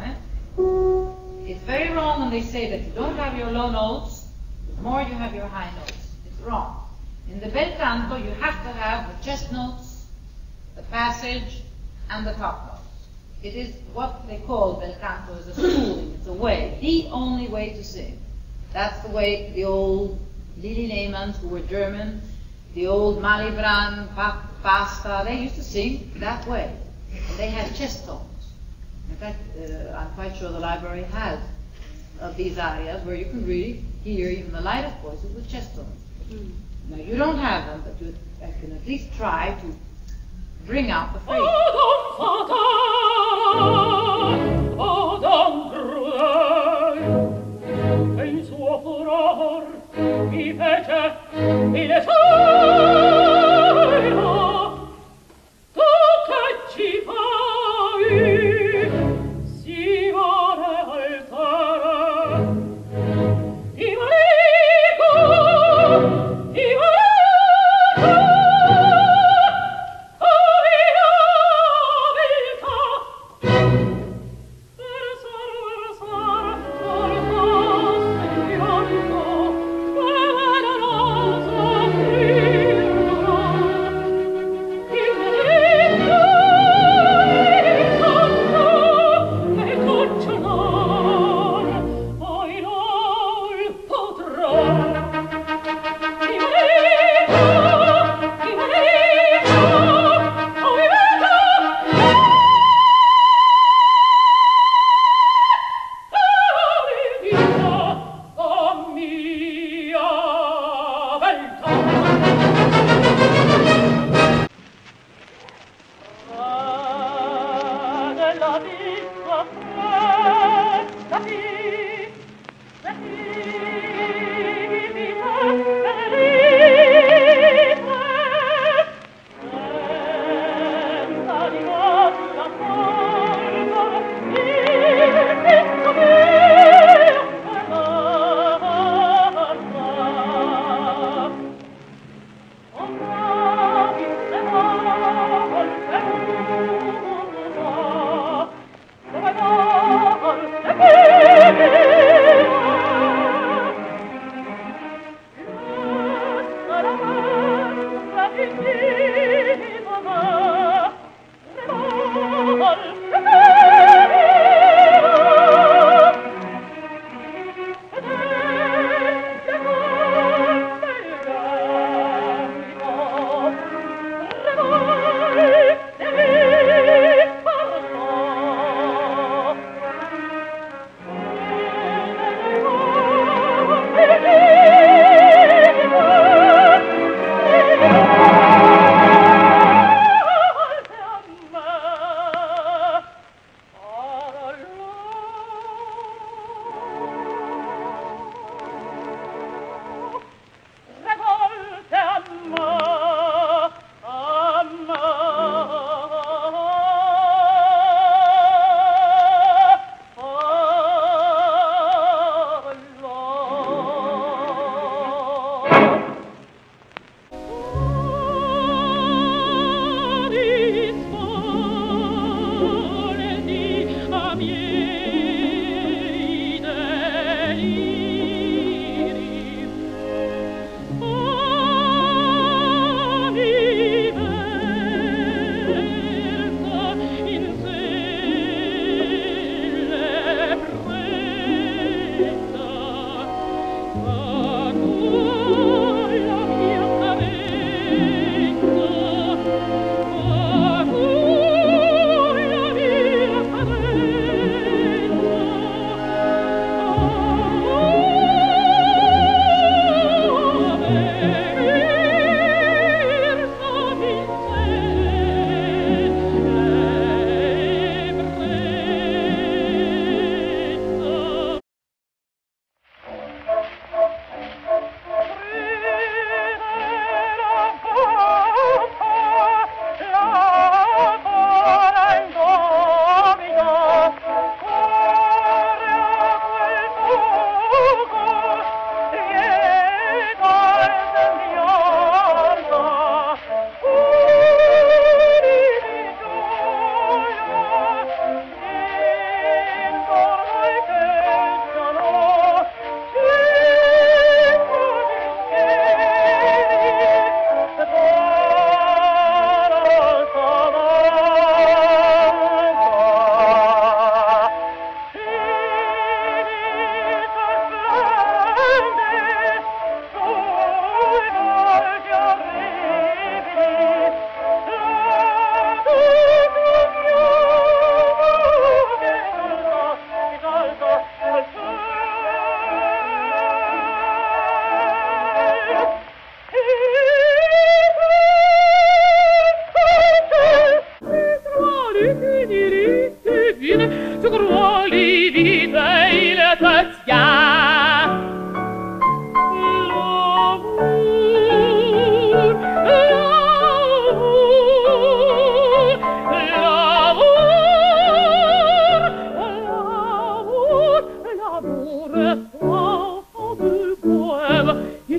Eh? they say that you don't have your low notes, the more you have your high notes. It's wrong. In the bel canto, you have to have the chest notes, the passage, and the top notes. It is what they call bel canto is a schooling, it's a way, the only way to sing. That's the way the old Lilli Lehmanns, who were German, the old Malibran, pa- Pasta, they used to sing that way. And they had chest tones. In fact, uh, I'm quite sure the library has of these arias where you can really hear even the lightest voices with chest tones. Now you don't have them, but you I can at least try to bring out the phrase. furor mi fece mi le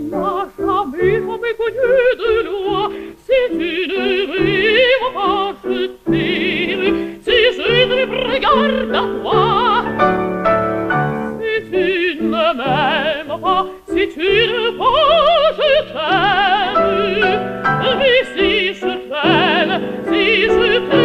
n'a jamais, jamais connu. C'est si je regarde toi. Si tu si tu. Mais si je t'aime, si je t'aime,